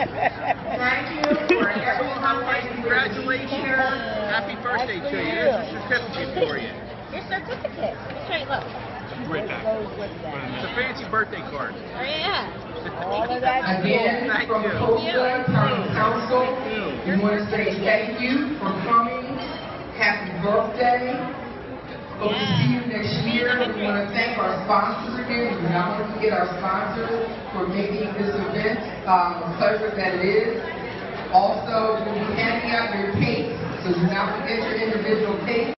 Thank you for everyone that Congratulations. Happy birthday to you. Here's a certificate for you. Your certificate. Straight, look. Right back. It's a fancy birthday card. Oh, yeah. All of that. Again, Thank from you. Costa Town Council, we want to say thank you for coming. Happy birthday. Hope to see you next year. We want to thank our sponsors again. We do not want to forget our sponsors for making this event um, pleasure that it is. Also, we'll be handing out your cakes, so do not forget your individual cakes.